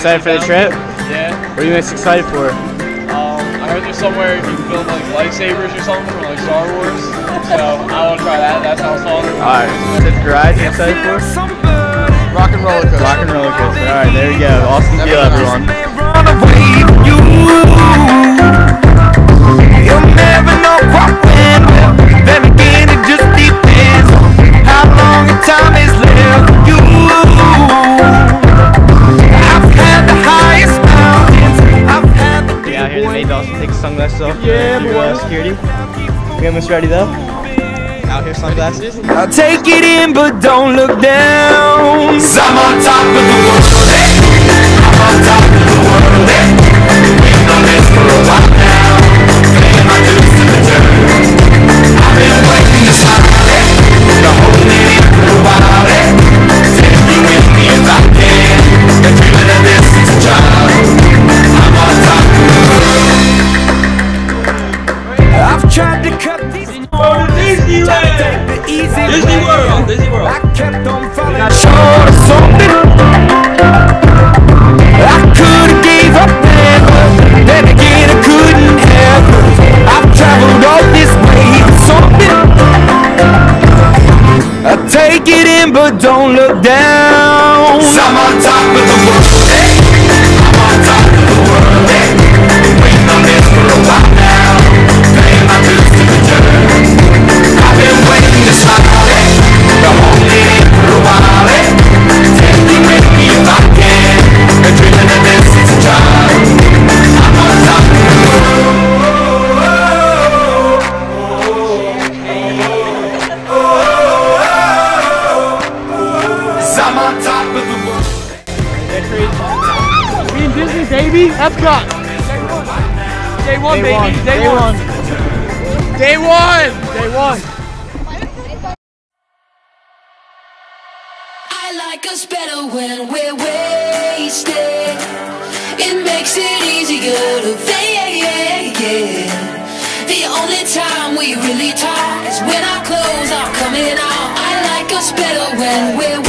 Excited for the trip? Yeah. What are you most excited for? Um, I heard there's somewhere you can build like lightsabers or something from like Star Wars. So I want to try that. That sounds fun. All right. The garage you excited for? Rock and roller coaster. Rock and roller coaster. All right, there you go. Awesome That'd deal, everyone. Nice. so yeah, you, uh, security. We almost ready though. Out here, sunglasses. I'll take it in, but don't look down. I'm on top of the world. I'm on top of the world. Eh? Been on this for a while. day baby. One. Day, day one. one. Day one. Day one. I like us better when we're wasted. It makes it easier to. The only time we really talk is when our clothes are coming out. I like us better when we're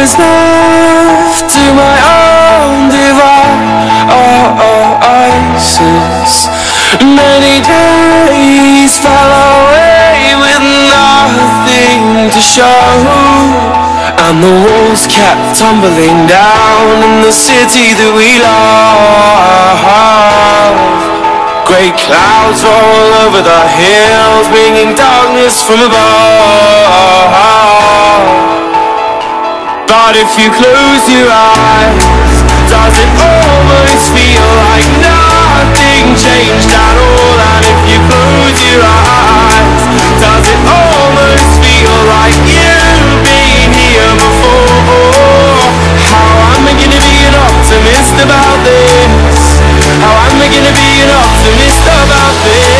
I was left to my own devices. Oh, oh, Many days fell away with nothing to show. And the walls kept tumbling down in the city that we love. Great clouds roll over the hills, bringing darkness from above. But if you close your eyes, does it almost feel like nothing changed at all? And if you close your eyes, does it almost feel like you've been here before? How am I gonna be an optimist about this? How am I gonna be an optimist about this?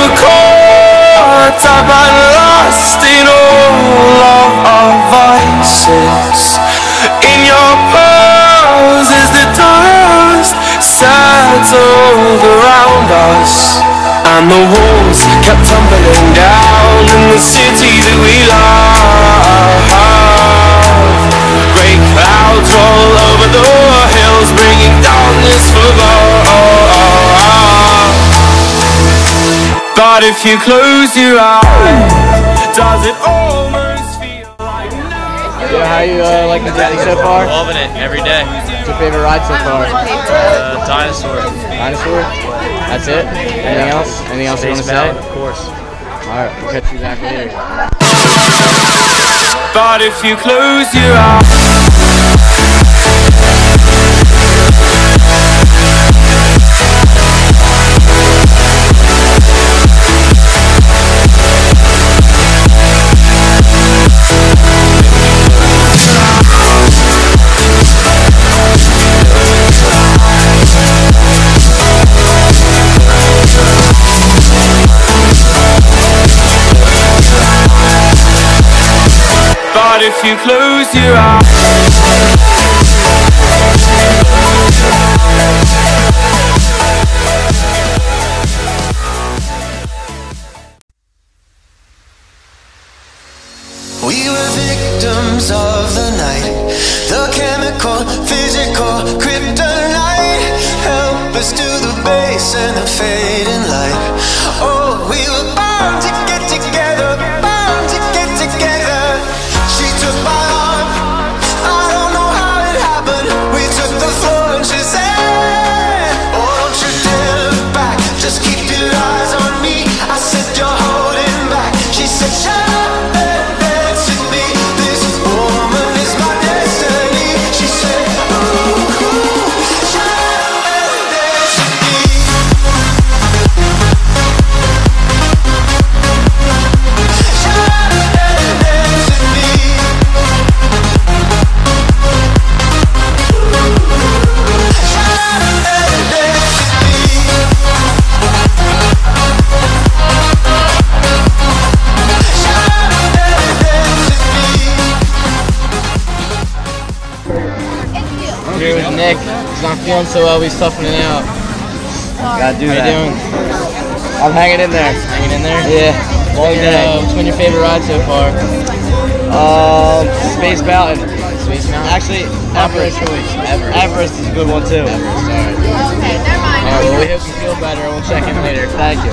were caught up and lost in all of our vices. In your poses, the dust settled around us, and the walls kept tumbling down in the city that we love. Great clouds roll over the hills, bringing darkness from above. But if you close your eyes, does it almost feel like Yeah, how you uh, like the journey so far? Loving it every day. What's your favorite ride so far? Uh, dinosaur. Dinosaur? That's it? Anything else? Anything else you want to say? of course. Alright, we'll catch you back later. But if you close your eyes you close your eyes. We were victims of the night, the chemical, physical, kryptonite. Help us to the base and the fading He's not feeling so well, he's toughing it out. Gotta do How that. you doing? I'm hanging in there. Hanging in there? Yeah. All day. Uh, which one your favorite ride so far? Um, Space Mountain. Space Mountain? Actually, Everest. Everest. Everest is a good one too. Everest, alright. Alright, well we hope you feel better and we'll check in later. Thank you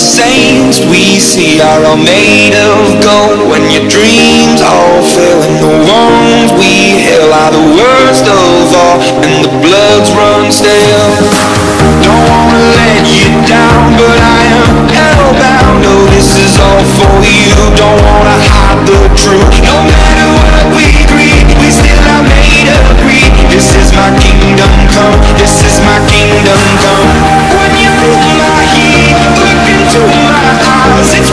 Saints we see are all made of gold. When your dreams all fail and the wounds we hail are the worst of all and the bloods run stale. Don't wanna let you down but I am hellbound. Oh this is all for you. Don't wanna hide the truth. No matter what we agree we still are made of greed. This is my kingdom come. This is my kingdom come it's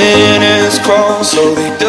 sinners crawl they